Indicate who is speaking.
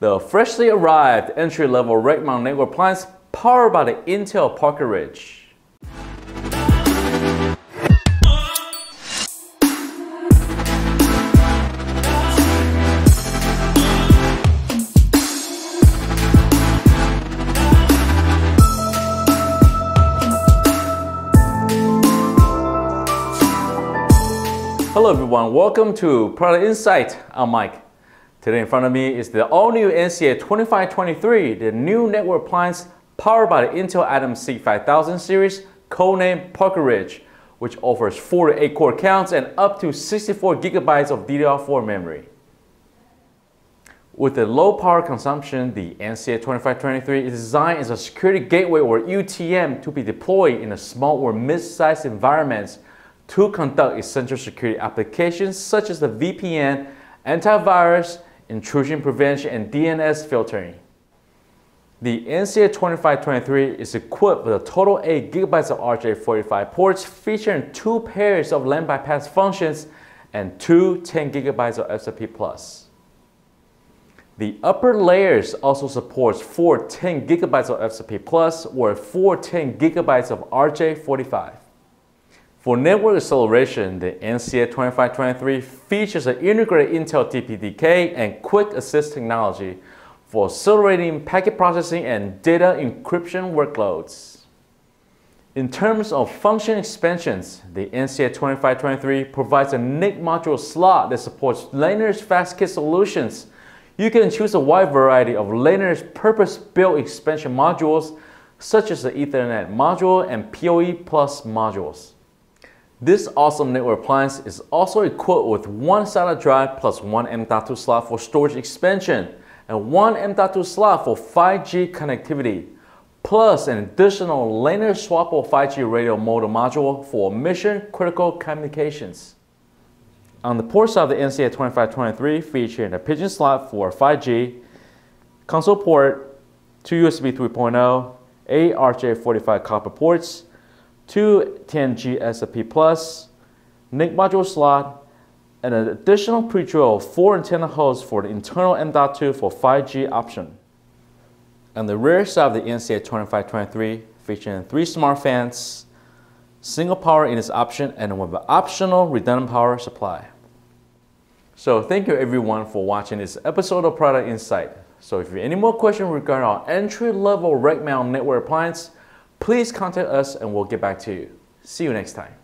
Speaker 1: The freshly arrived entry-level rack mount network appliance powered by the Intel Parker Ridge. Hello everyone, welcome to Product Insight. I'm Mike. Today in front of me is the all-new NCA 2523, the new network appliance powered by the Intel Atom C5000 series, codenamed Parker Ridge, which offers 4 to 8 core counts and up to 64 gigabytes of DDR4 memory. With the low power consumption, the NCA 2523 is designed as a security gateway or UTM to be deployed in a small or mid-sized environments to conduct essential security applications such as the VPN, antivirus, intrusion prevention, and DNS filtering. The NCA 2523 is equipped with a total 8 gigabytes of RJ45 ports featuring two pairs of LAN bypass functions and two 10 gigabytes of SFP+. The upper layers also supports four 10 gigabytes of SFP+, or four 10 gigabytes of RJ45. For network acceleration, the NCA 2523 features an integrated Intel DPDK and QuickAssist technology for accelerating packet processing and data encryption workloads. In terms of function expansions, the NCA 2523 provides a NIC module slot that supports Lanner's FastKit solutions. You can choose a wide variety of Lanner's purpose-built expansion modules, such as the Ethernet module and PoE Plus modules. This awesome network appliance is also equipped with one SATA drive plus one M.2 slot for storage expansion and one M.2 slot for 5G connectivity, plus an additional linear swappable 5G radio modem module for mission critical communications. On the port side of the NCA 2523 featuring a pigeon slot for 5G, console port, two USB 3.0, eight RJ45 copper ports, two 10G SFP Plus, NIC module slot, and an additional pre-drill 4 antenna holes for the internal M.2 for 5G option. On the rear side of the NCA 2523 featuring three smart fans, single power in its option, and with an optional redundant power supply. So thank you everyone for watching this episode of Product Insight. So if you have any more questions regarding our entry-level rack mount network appliance, please contact us and we'll get back to you. See you next time.